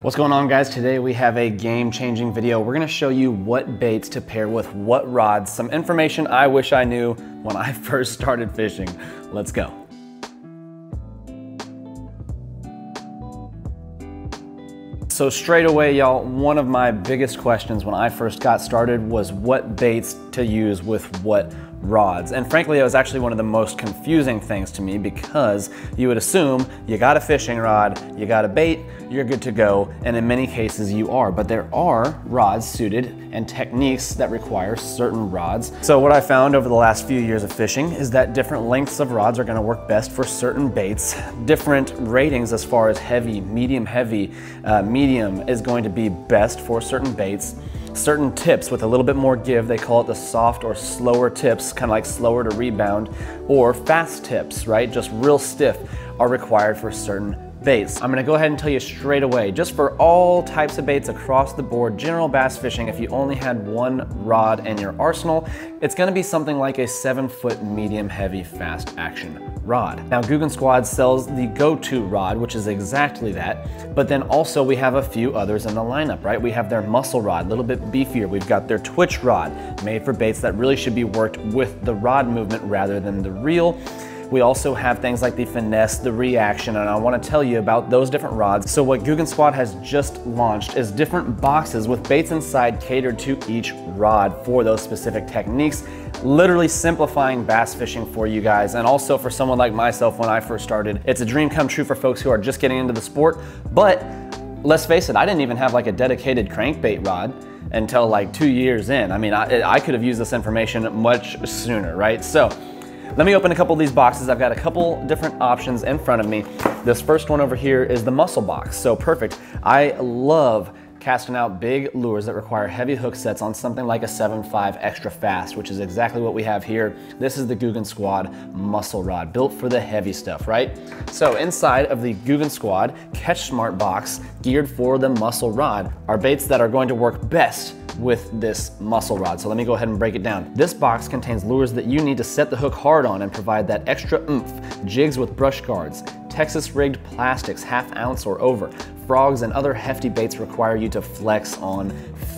What's going on guys? Today we have a game-changing video. We're gonna show you what baits to pair with what rods, some information I wish I knew when I first started fishing. Let's go. So straight away, y'all, one of my biggest questions when I first got started was what baits to use with what rods. And frankly, it was actually one of the most confusing things to me because you would assume you got a fishing rod, you got a bait, you're good to go, and in many cases you are. But there are rods suited and techniques that require certain rods. So what I found over the last few years of fishing is that different lengths of rods are gonna work best for certain baits. Different ratings as far as heavy, medium heavy, uh, medium is going to be best for certain baits certain tips with a little bit more give. They call it the soft or slower tips, kind of like slower to rebound, or fast tips, right? Just real stiff are required for certain baits. I'm gonna go ahead and tell you straight away, just for all types of baits across the board, general bass fishing, if you only had one rod in your arsenal, it's gonna be something like a seven foot medium heavy fast action rod. Now Googan Squad sells the go-to rod, which is exactly that, but then also we have a few others in the lineup, right? We have their muscle rod, a little bit beefier. We've got their twitch rod, made for baits that really should be worked with the rod movement rather than the reel. We also have things like the finesse, the reaction, and I wanna tell you about those different rods. So what Googan Squad has just launched is different boxes with baits inside catered to each rod for those specific techniques, literally simplifying bass fishing for you guys. And also for someone like myself when I first started, it's a dream come true for folks who are just getting into the sport. But let's face it, I didn't even have like a dedicated crankbait rod until like two years in. I mean, I, I could have used this information much sooner, right? So let me open a couple of these boxes. I've got a couple different options in front of me. This first one over here is the muscle box. So perfect. I love casting out big lures that require heavy hook sets on something like a 7.5 extra fast, which is exactly what we have here. This is the Googan Squad muscle rod, built for the heavy stuff, right? So inside of the Googan Squad Catch Smart box, geared for the muscle rod, are baits that are going to work best with this muscle rod. So let me go ahead and break it down. This box contains lures that you need to set the hook hard on and provide that extra oomph, jigs with brush guards, Texas rigged plastics, half ounce or over. Frogs and other hefty baits require you to flex on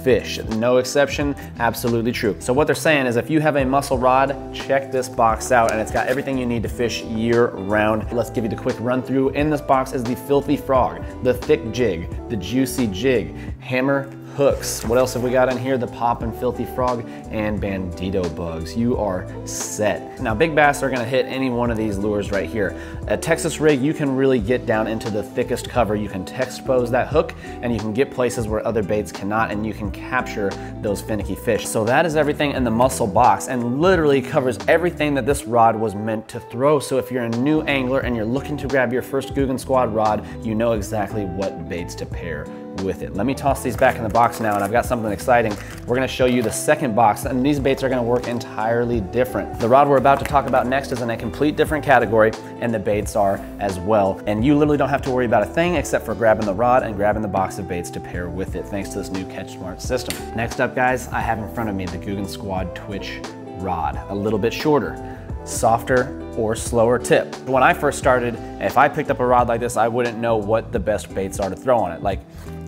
fish. No exception, absolutely true. So what they're saying is if you have a muscle rod, check this box out and it's got everything you need to fish year round. Let's give you the quick run through. In this box is the Filthy Frog, the Thick Jig, the Juicy Jig, Hammer hooks. What else have we got in here? The Pop and Filthy Frog and Bandito Bugs. You are set. Now big bass are gonna hit any one of these lures right here. At Texas Rig, you can really get down into the thickest cover. You can expose that hook and you can get places where other baits cannot and you can capture those finicky fish. So that is everything in the muscle box and literally covers everything that this rod was meant to throw. So if you're a new angler and you're looking to grab your first Googan Squad rod, you know exactly what baits to pair with it. Let me toss these back in the box now and I've got something exciting. We're gonna show you the second box and these baits are gonna work entirely different. The rod we're about to talk about next is in a complete different category and the baits are as well. And you literally don't have to worry about a thing except for grabbing the rod and grabbing the box of baits to pair with it thanks to this new Catch Smart system. Next up guys, I have in front of me the Googan Squad Twitch rod, a little bit shorter, softer or slower tip. When I first started, if I picked up a rod like this, I wouldn't know what the best baits are to throw on it. Like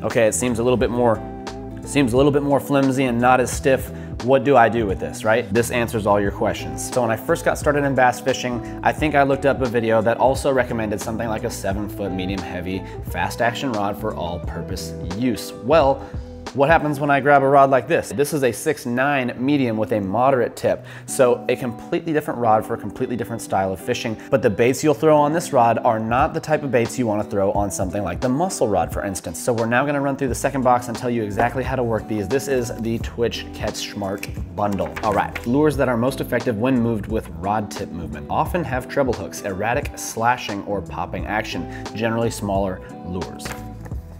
okay, it seems a little bit more, seems a little bit more flimsy and not as stiff. What do I do with this, right? This answers all your questions. So when I first got started in bass fishing, I think I looked up a video that also recommended something like a seven foot medium heavy fast action rod for all purpose use. Well, what happens when I grab a rod like this? This is a 6'9 medium with a moderate tip. So a completely different rod for a completely different style of fishing. But the baits you'll throw on this rod are not the type of baits you wanna throw on something like the muscle rod, for instance. So we're now gonna run through the second box and tell you exactly how to work these. This is the Twitch Catch Smart bundle. All right, lures that are most effective when moved with rod tip movement often have treble hooks, erratic slashing or popping action, generally smaller lures.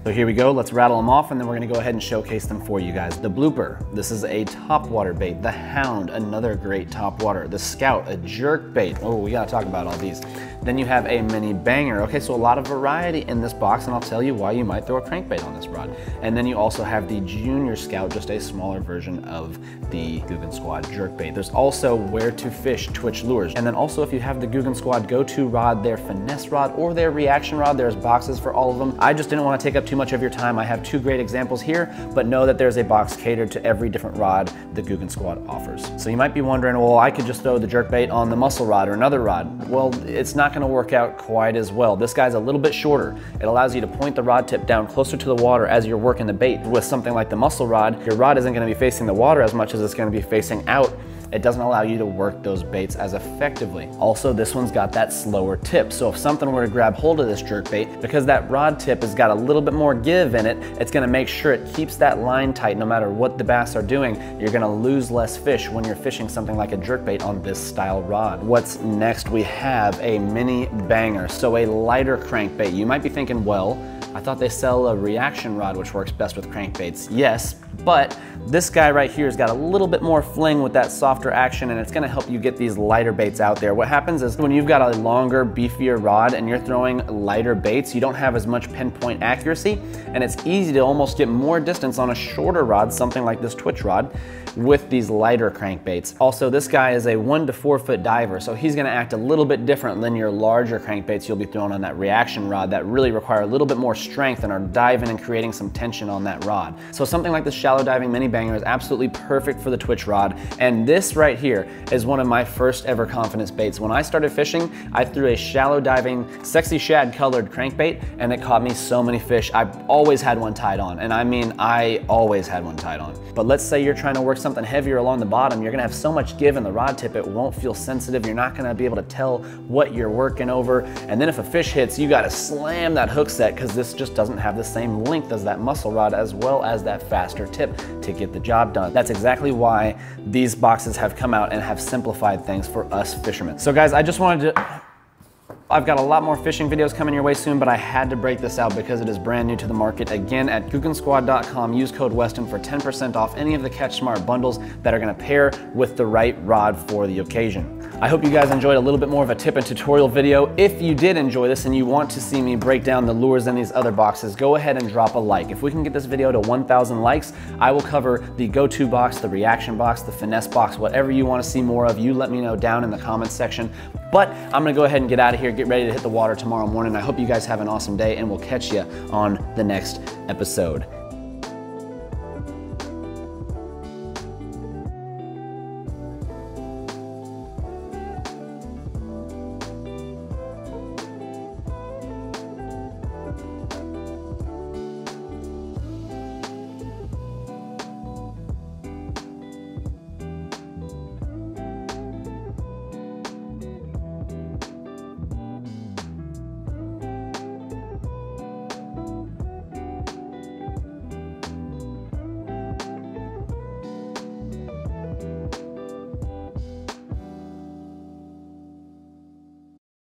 So here we go, let's rattle them off and then we're gonna go ahead and showcase them for you guys. The blooper, this is a top water bait. The hound, another great top water. The scout, a jerk bait. Oh, we gotta talk about all these. Then you have a mini banger. Okay, so a lot of variety in this box and I'll tell you why you might throw a crankbait on this rod. And then you also have the Junior Scout, just a smaller version of the Googan Squad jerkbait. There's also Where to Fish Twitch lures. And then also if you have the Googan Squad go-to rod, their finesse rod or their reaction rod, there's boxes for all of them. I just didn't want to take up too much of your time. I have two great examples here, but know that there's a box catered to every different rod the Googan Squad offers. So you might be wondering, well, I could just throw the jerkbait on the muscle rod or another rod. Well, it's not gonna work out quite as well. This guy's a little bit shorter. It allows you to point the rod tip down closer to the water as you're working the bait. With something like the muscle rod, your rod isn't gonna be facing the water as much as it's gonna be facing out it doesn't allow you to work those baits as effectively. Also, this one's got that slower tip. So if something were to grab hold of this jerk bait, because that rod tip has got a little bit more give in it, it's gonna make sure it keeps that line tight no matter what the bass are doing. You're gonna lose less fish when you're fishing something like a jerk bait on this style rod. What's next? We have a mini banger, so a lighter crankbait. You might be thinking, well, I thought they sell a reaction rod which works best with crankbaits. Yes, but this guy right here has got a little bit more fling with that softer action and it's gonna help you get these lighter baits out there. What happens is when you've got a longer, beefier rod and you're throwing lighter baits, you don't have as much pinpoint accuracy and it's easy to almost get more distance on a shorter rod, something like this twitch rod, with these lighter crankbaits. Also, this guy is a one to four foot diver, so he's gonna act a little bit different than your larger crankbaits you'll be throwing on that reaction rod that really require a little bit more strength and are diving and creating some tension on that rod. So something like the shallow diving mini banger is absolutely perfect for the twitch rod. And this right here is one of my first ever confidence baits. When I started fishing, I threw a shallow diving, sexy shad colored crankbait and it caught me so many fish. I've always had one tied on. And I mean, I always had one tied on. But let's say you're trying to work something heavier along the bottom, you're gonna have so much give in the rod tip, it won't feel sensitive. You're not gonna be able to tell what you're working over. And then if a fish hits, you gotta slam that hook set because this just doesn't have the same length as that muscle rod as well as that faster tip to get the job done. That's exactly why these boxes have come out and have simplified things for us fishermen. So guys, I just wanted to I've got a lot more fishing videos coming your way soon, but I had to break this out because it is brand new to the market. Again, at GooganSquad.com, use code Westin for 10% off any of the Catch Smart bundles that are gonna pair with the right rod for the occasion. I hope you guys enjoyed a little bit more of a tip and tutorial video. If you did enjoy this and you want to see me break down the lures in these other boxes, go ahead and drop a like. If we can get this video to 1,000 likes, I will cover the go-to box, the reaction box, the finesse box, whatever you wanna see more of, you let me know down in the comments section. But I'm gonna go ahead and get out of here, get ready to hit the water tomorrow morning. I hope you guys have an awesome day and we'll catch you on the next episode.